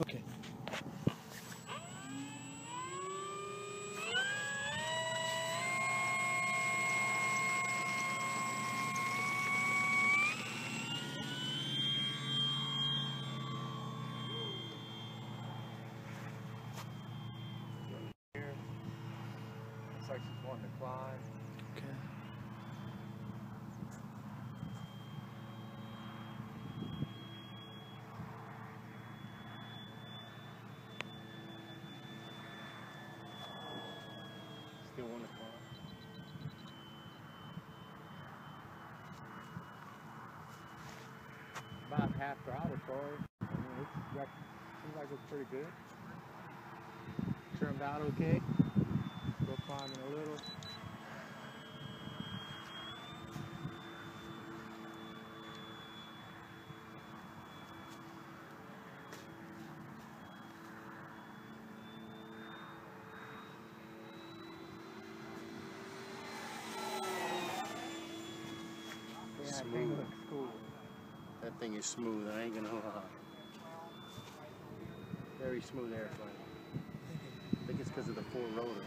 Okay. here. Looks like she's wanting to climb. Still to climb. About half throttle, Troy. I mean, that seems like it's pretty good. Trimmed out okay. Still climbing a little. Smooth. looks cool. That thing is smooth, I ain't gonna lie. Very smooth airplane. I think it's because of the four rotor.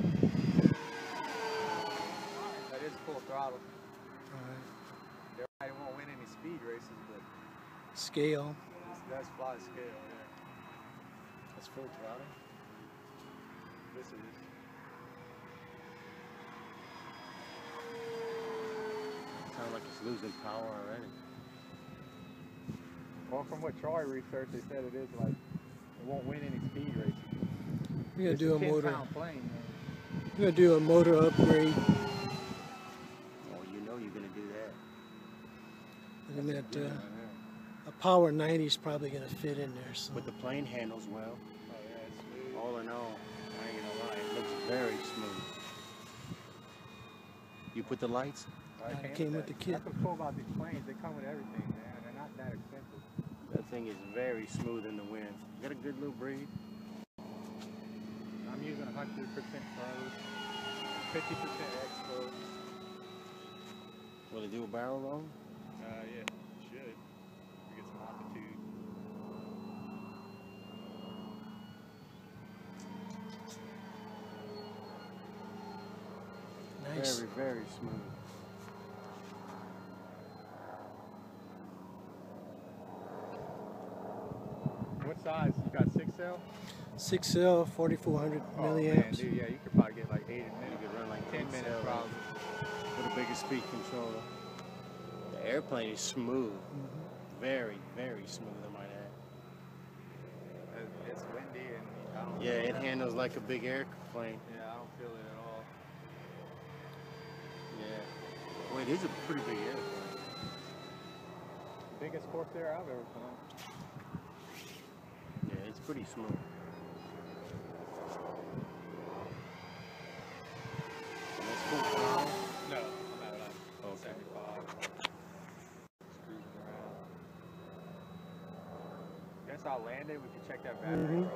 That is full throttle. All right. Everybody won't win any speed races, but Scale. That's fly scale, yeah. That's full throttle. This is. Sounds like it's losing power already. Well, from what Troy researched, they said it is like, it won't win any speed races. We're gonna It's do a 10 motor. plane. We're gonna do a motor upgrade, Oh, you know you're gonna do that. and that uh, yeah. a Power 90 is probably gonna fit in there. So But the plane handles well. Oh, yeah. All in all, I ain't gonna lie, it looks very smooth. You put the lights? I it came with that. the kit. That's what's cool about these planes. They come with everything, man. They're not that expensive. That thing is very smooth in the wind. You got a good little breed. I'm using 100% pros, 50% expo. Will it do a barrel roll? Uh, yeah, it should. We get some altitude. nice. Very, very smooth. Size? You got six cell? Six cell, 4400 Oh, man, milliamps. dude, yeah, you could probably get like eight a You could run like 10 eight minutes probably. With a bigger speed controller. The airplane is smooth. Mhm. Very, very smooth, I might add. It's windy and I don't Yeah, it handles like a big airplane. Yeah, I don't feel it at all. Yeah. Well, it is a pretty big airplane. Biggest Corsair I've ever flown. Yeah, it's pretty smooth. And that's full throttle. No, I'm at like Okay. 75. Just cruising around. Guess I landed. We can check that battery Mhm.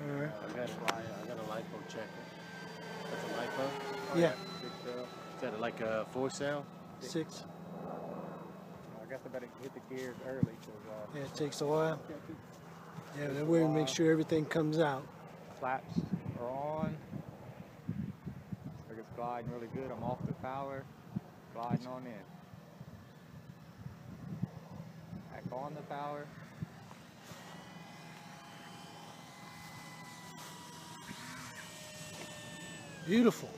All right. I got a, I got a lipo checker. That's a lipo. Oh, Yeah. Six cell. Is that like a four cell? Six. I guess I better hit the gears early because uh, Yeah, it takes a while. Yeah, that way we make sure everything comes out. flaps are on. Like it's gliding really good. I'm off the power, gliding on in. Back on the power. Beautiful.